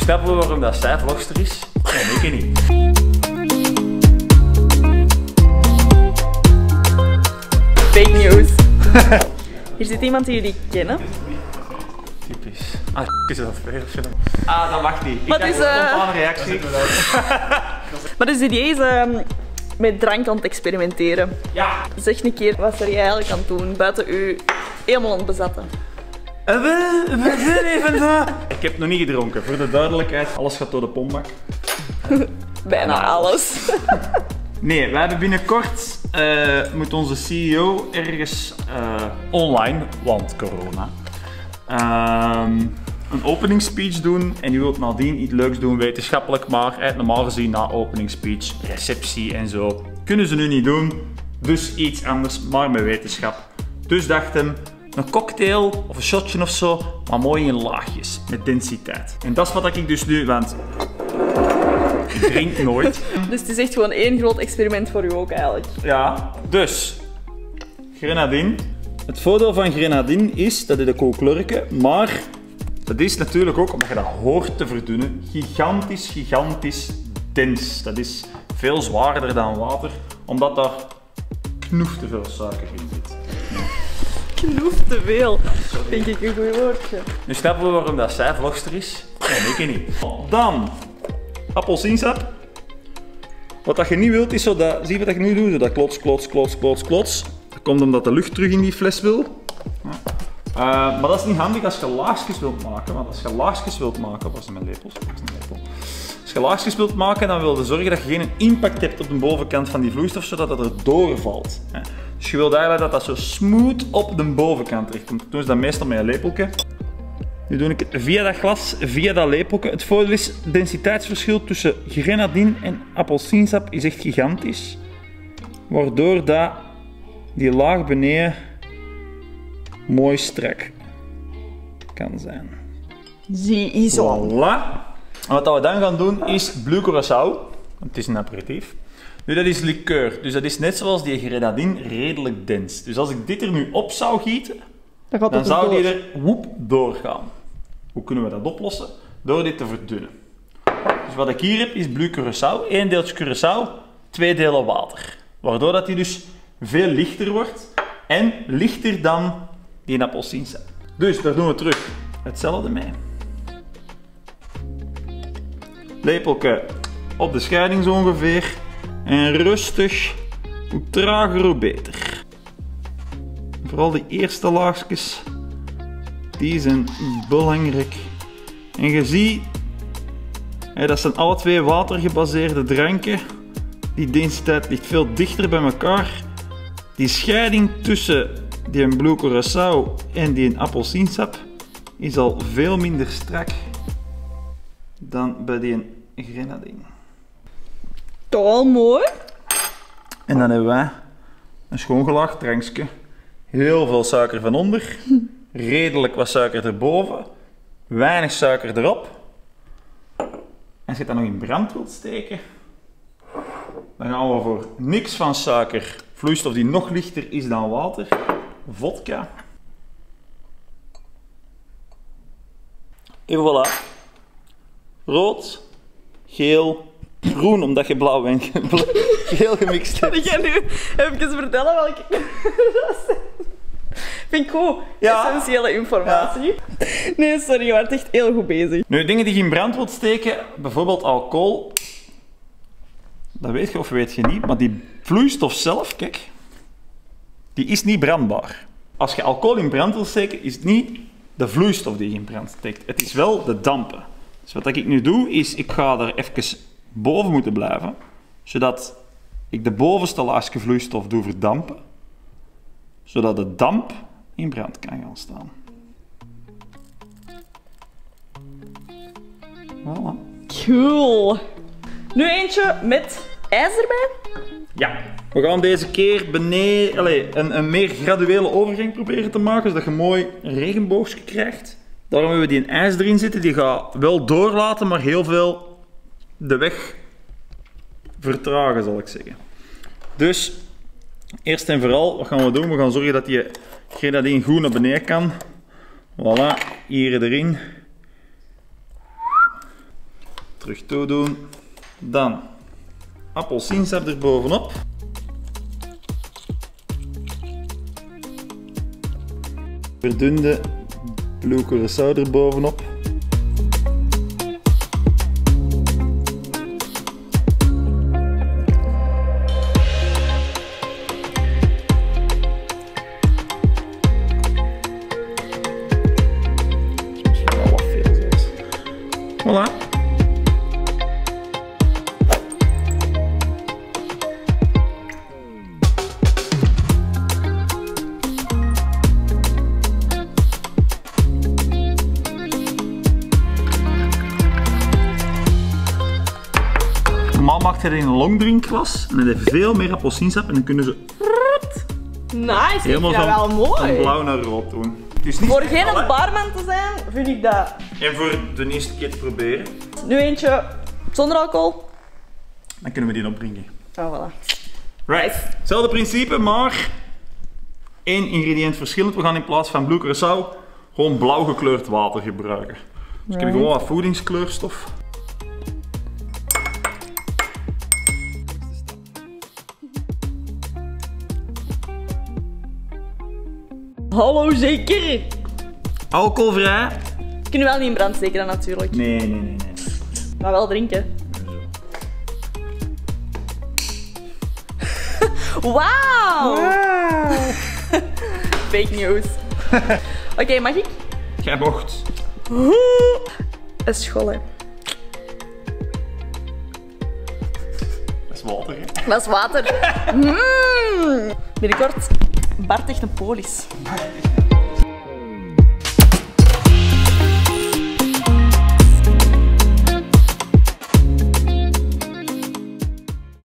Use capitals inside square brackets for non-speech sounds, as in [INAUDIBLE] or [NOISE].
snappen we waarom dat zij vlogster is en ik niet. Fake news. [LAUGHS] Hier zit iemand die jullie kennen. Typisch. Ah, is dat veel? Ah, dat mag niet. Ik Wat dacht is, dat eh, spontane reactie. Maar dus die is [LAUGHS] ehm, met drank aan het experimenteren. Ja. Zeg een keer, wat er jij eigenlijk aan het doen, buiten u helemaal aan het bezetten? Eh, we, we zijn even daar. Ik heb nog niet gedronken, voor de duidelijkheid. Alles gaat door de pombak. [LAUGHS] Bijna alles. [LAUGHS] Nee, wij hebben binnenkort, eh, moet onze CEO ergens eh, online, want corona, ehm, een opening speech doen. En u wilt nadien iets leuks doen, wetenschappelijk, maar normaal gezien na opening speech, receptie en zo, kunnen ze nu niet doen. Dus iets anders, maar met wetenschap. Dus dachten, een cocktail of een shotje of zo, maar mooi in laagjes, met densiteit. En dat is wat ik dus nu, want ik drink nooit. [LAUGHS] Dus het is echt gewoon één groot experiment voor u ook eigenlijk. Ja, dus grenadine. Het voordeel van grenadine is dat het een koolkleurke, maar dat is natuurlijk ook, omdat je dat hoort te verdunnen, gigantisch, gigantisch dens. Dat is veel zwaarder dan water, omdat daar knoef te veel suiker in zit. Knoef te veel. Vind ik een goed woordje. Nu snappen we waarom dat zij vlogster is en ik niet. Dan appelsiensap. Wat dat je niet wilt is zo dat, zie je wat ik nu doe? Zo dat klots, klots, klots, klots, klots. Dat komt omdat de lucht terug in die fles wil. Ja. Eh, maar dat is niet handig als je laagjes wilt maken. Want als je laagjes wilt maken, was het mijn lepels? Dat is een lepel. Als je laagjes wilt maken, dan wil je zorgen dat je geen impact hebt op de bovenkant van die vloeistof, zodat het er doorvalt. Dus je wilt eigenlijk dat dat zo smooth op de bovenkant terechtkomt. Dat doen ze dat meestal met een lepeltje. Nu doe ik het via dat glas, via dat lepeltje. Het voordeel is, het densiteitsverschil tussen grenadine en appelsiensap is echt gigantisch. Waardoor dat die laag beneden mooi strak kan zijn. Zie is Voilà. En wat we dan gaan doen is Blue Curaçao. Het is een aperitief. Nu, dat is liqueur. Dus dat is net zoals die grenadine redelijk dens. Dus als ik dit er nu op zou gieten, dan het zou door. die er woep doorgaan. Hoe kunnen we dat oplossen? Door dit te verdunnen. Dus wat ik hier heb is Blue Curaçao. Eén deeltje Curaçao, twee delen water. Waardoor dat die dus veel lichter wordt. En lichter dan die appelsiensap. Dus daar doen we terug hetzelfde mee. Lepelke op de scheiding zo ongeveer. En rustig, hoe trager hoe beter. Vooral die eerste laagjes, die zijn belangrijk. En je ziet, dat zijn alle twee watergebaseerde dranken. Die densiteit ligt veel dichter bij elkaar. Die scheiding tussen die Blue Curaçao en die appelsiensap is al veel minder strak dan bij die grenadine. Wel mooi. En dan hebben wij een schoongelaagd drankje. Heel veel suiker van onder. [LAUGHS] Redelijk wat suiker erboven. Weinig suiker erop. En als je dan nog in brand wilt steken, dan gaan we voor niks van suiker. Vloeistof die nog lichter is dan water. Vodka. En voilà. Rood, geel, groen, omdat je blauw en [LAUGHS] geel gemixt hebt. Ik ga nu even vertellen welke dat [LAUGHS] zijn. Vind ik goed. Ja. Essentiële informatie. Nee, sorry, je wordt echt heel goed bezig. Nu, dingen die je in brand wilt steken, bijvoorbeeld alcohol, dat weet je of weet je niet, maar die vloeistof zelf, kijk, die is niet brandbaar. Als je alcohol in brand wilt steken, is het niet de vloeistof die je in brand steekt. Het is wel de dampen. Dus wat ik nu doe, is ik ga er even boven moeten blijven, zodat ik de bovenste laagje vloeistof doe verdampen, zodat de damp in brand kan gaan staan. Voilà. Cool. Nu eentje met ijs erbij. Ja. We gaan deze keer beneden, allez, een, een meer graduele overgang proberen te maken, zodat je mooi een regenboogje krijgt. Daarom hebben we die een ijs erin zitten, die gaat wel doorlaten, maar heel veel de weg vertragen, zal ik zeggen. Dus, eerst en vooral, wat gaan we doen? We gaan zorgen dat die grenadine goed naar beneden kan. Voilà, hier erin. terug toedoen. Dan appelsiensap er bovenop. Verdunde curaçao er bovenop. Normaal maakt hij er in een longdrinkglas en dan je veel meer appelsiensap en dan kunnen ze Nice, helemaal dat wel mooi. van blauw naar rood doen. Het is niet Voor geen barman te zijn, vind ik dat. En voor de eerste keer te proberen, Nu eentje zonder alcohol. dan kunnen we die opdrinken. Oh, voilà. Right. Hetzelfde principe, maar één ingrediënt verschillend. We gaan in plaats van curaçao gewoon blauw gekleurd water gebruiken. Dus ik heb gewoon wat voedingskleurstof. Hallo, zeker. Alcoholvrij? Kunnen we wel niet in brand steken dan natuurlijk. Nee, nee, nee, nee. Maar wel drinken. Wauw! [LAUGHS] Fake news. [LAUGHS] Oké, mag ik? Jij mocht. Een scholle. Dat is water, hè? Dat is water. [LAUGHS] Mm. Binnenkort Bart echt een polis.